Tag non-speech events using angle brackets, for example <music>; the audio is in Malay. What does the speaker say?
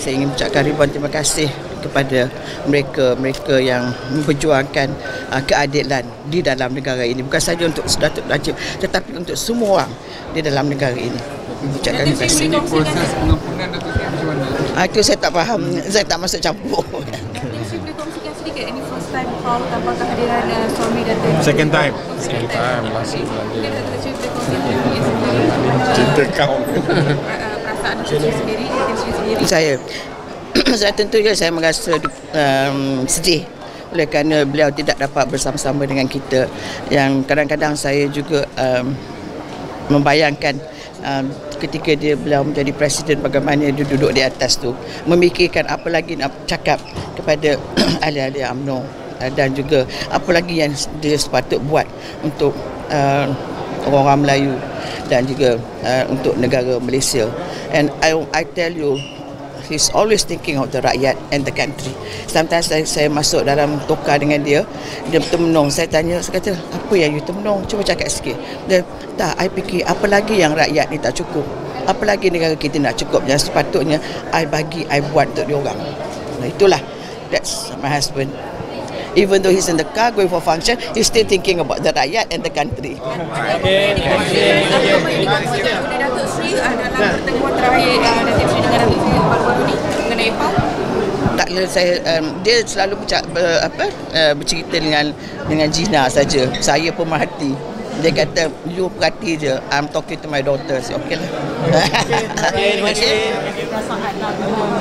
saya ingin ucapkan ribuan terima kasih kepada mereka mereka yang memperjuangkan uh, keadilan di dalam negara ini. Bukan saja untuk Datuk Najib tetapi untuk semua orang di dalam negara ini. Ucapkan terima kasih. Proses pengampunan Datuk Najib macam mana? Ah, itu saya tak faham. Saya tak masuk campur. <laughs> Sedikit ini first time call tanpa kehadiran uh, suami dan Datuk Second time. Second time. masih Seri boleh kongsikan diri sendiri. Cinta kau. Uh, <laughs> perasaan Seri sendiri, Seri sendiri. saya <clears throat> saya tentunya saya merasa um, sedih oleh kerana beliau tidak dapat bersama-sama dengan kita yang kadang-kadang saya juga um, membayangkan um, ketika dia beliau menjadi presiden bagaimana dia duduk di atas tu. Memikirkan apa lagi nak cakap kepada <clears throat> ahli-ahli UMNO uh, dan juga apa lagi yang dia sepatut buat untuk uh, orang-orang Melayu dan juga uh, untuk negara Malaysia. And I I tell you he's always thinking of the rakyat and the country. Sometimes saya, saya masuk dalam tokar dengan dia, dia termenung. Saya tanya, saya kata, apa yang you termenung? Cuba cakap sikit. Dia, tak, I fikir apa lagi yang rakyat ni tak cukup. Apa lagi negara kita nak cukup yang sepatutnya I bagi, I buat untuk diorang. Nah, itulah, that's my husband. Even though he's in the car going for function, he's still thinking about the rakyat and the country. Kongsikan oleh Datuk Seri uh, dalam pertemuan terakhir uh, Datuk Seri dengan Datuk Seri baru-baru ni mengenai PAU? Kira saya um, dia selalu bercak, ber, apa uh, bercerita dengan dengan Gina saja. Saya pun merhati. Dia kata you perhati je. I'm talking to my daughter. Okey lah. Terima kasih. <laughs>